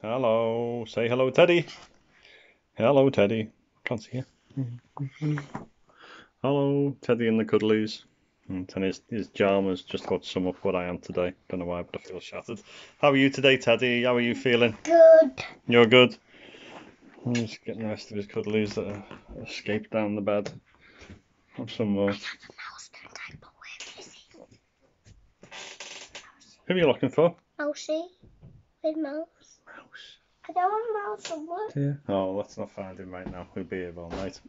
Hello. Say hello, Teddy. Hello, Teddy. Can't see you. Mm-hmm. hello, Teddy and the Cuddlies. Mm, and his, his pyjamas just got to sum up what I am today. Don't know why, but I feel shattered. How are you today, Teddy? How are you feeling? Good. You're good? He's getting the rest of his cuddlies that are escaped down the bed. Have some more. Who are you looking for? Mousy. With mouse. Mouse. I don't want mouse somewhere. Yeah. Oh, let's not find him right now. We'll be here all night.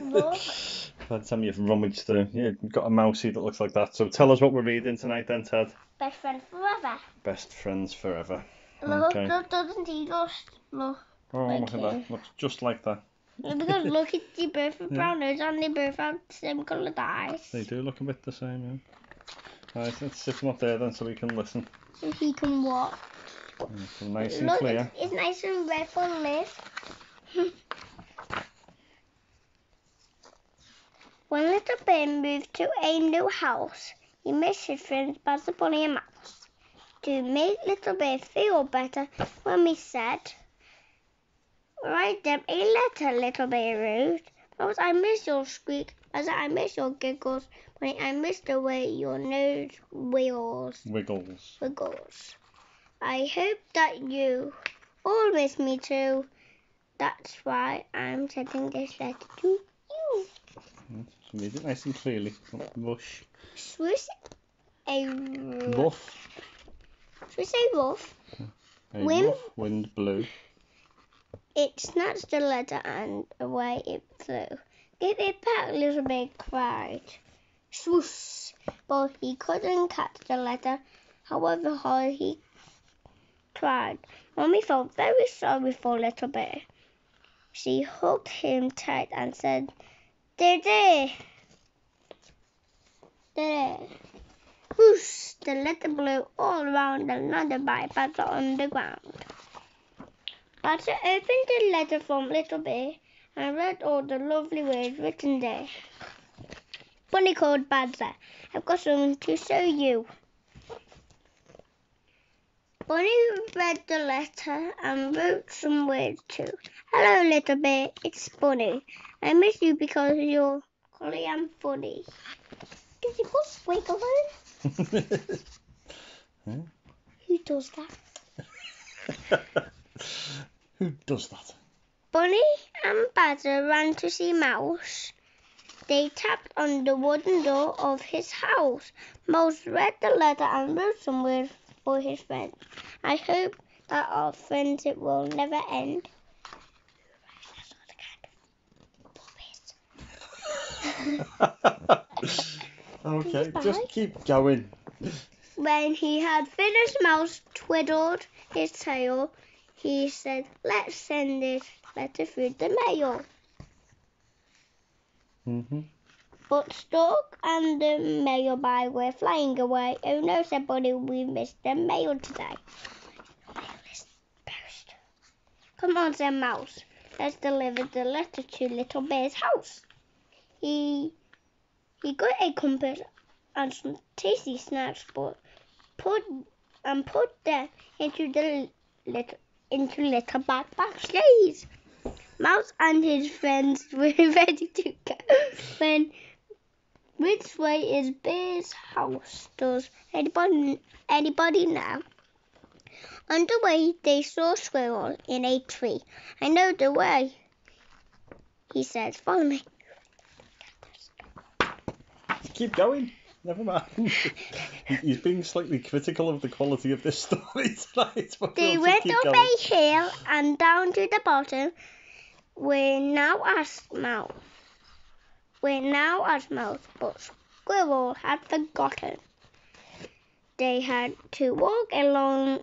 Look. By the time you've rummaged through, yeah, you've got a mousey that looks like that. So tell us what we're reading tonight then, Ted. Best friend forever. Best friends forever. Look, Okay. look, doesn't he just look? Oh, Like look at here. that. Looks just like that. Because look, it's the both have Yeah. brown nose and they both have the same coloured eyes. They do look a bit the same, yeah. Right, let's sit them up there then so we can listen. So he can walk. Nice and nice and Look, clear. it's, it's nice and red for live. when little Ben moved to a new house, he missed his friends the Bunny and Mouse. To make little bear feel better, Mummy said, Write them a letter, little bear wrote. Mouse, I miss your squeak. I miss your giggles. Bunny, I miss the way your nose wiggles. Wiggles. Wiggles. I hope that you all miss me too. That's why I'm sending this letter to you. Read it nice and clearly. Not rush. Swiss a Rough. Swiss a wolf. A Wind. rough wind blew. It snatched the letter and away it flew. Give it back, little big cried. Swoosh! But he couldn't catch the letter, however hard he tried. Mommy felt very sorry for little bear. She hugged him tight and said, There, there. There. Whoosh! The letter blew all around and landed by Badger on the ground. Badger opened the letter from Little Bear and read all the lovely words written there. Bunny called Badger. I've got something to show you. Bunny read the letter and wrote some words too. Hello, Little Bear. It's Bunny. I miss you because you're colly and funny. Did you put wiggle on? Who does that? Who does that? Bunny and Badger ran to see Mouse. They tapped on the wooden door of his house. Mouse read the letter and wrote some words for his friend. I hope that our friendship will never end. okay, just keep going. When he had finished, Mouse twiddled his tail. He said, Let's send this letter through the mail. hmm But Stork and the mail bag were flying away. Oh no, said Bunny, we missed the mail today. Come on, said Mouse. Let's deliver the letter to Little Bear's house. He he got a compass and some tasty snacks, but put and put them into the little into little backpack sleighs. Mouse and his friends were ready to go when which way is Bear's house? Does anybody anybody know? On the way, they saw Squirrel in a tree. I know the way, he says. Follow me. Keep going. Never mind. He's being slightly critical of the quality of this story tonight. They went up going. a hill and down to the bottom. We're now at mouth. We're now at mouth, but Squirrel had forgotten. They had to walk a long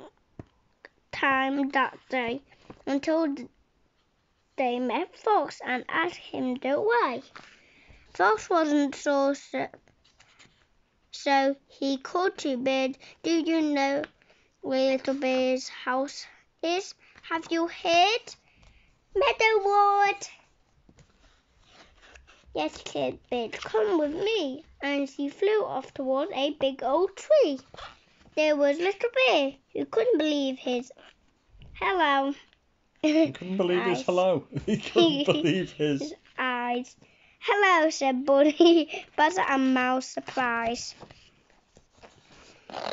time that day until they met Fox and asked him the way. Fox wasn't so so, he called to Bird, Do you know where Little Bear's house is? Have you heard? Meadow Meadowwood! Yes, kid Bird, come with me. And she flew off towards a big old tree. There was Little Bear, who couldn't believe his Hello. He couldn't believe his hello. He couldn't believe his. eyes. Hello, said Bunny. Butter and Mouse surprise.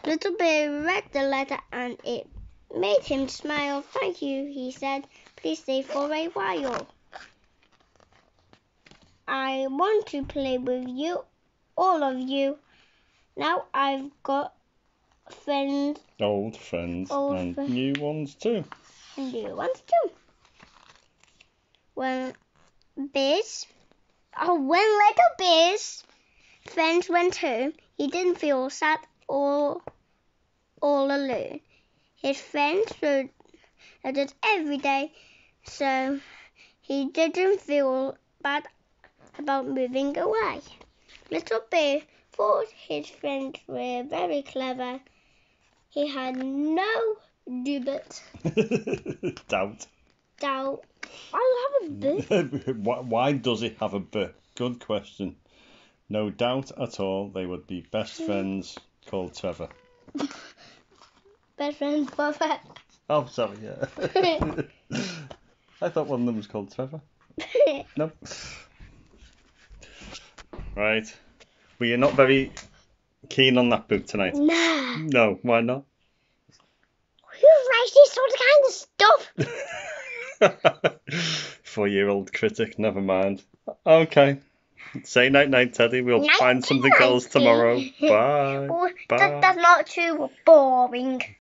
Little Bear read the letter and it made him smile. Thank you, he said. Please stay for a while. I want to play with you, all of you. Now I've got friends Old friends Old and friends. new ones too. and new ones too. When Biz, oh, when little Biz friends went home, he didn't feel sad or all alone. His friends were at it every day, so he didn't feel bad about moving away. Little Bear thought his friends were very clever. He had no doubt Doubt. doubt. I have a book. why, why does he have a a B? Good question. No doubt at all they would be best hmm. friends called Trevor. Best friend brother. Oh, sorry, yeah. I thought one of them was called Trevor. No. Right. Well, you're not very keen on that book tonight. nah. No, why not? Who writes this sort of kind of stuff? Four year old critic, never mind. Okay. Say night night, Teddy. We'll Night, find something night. else tomorrow. Bye. Oh, Bye. that, that's not too boring.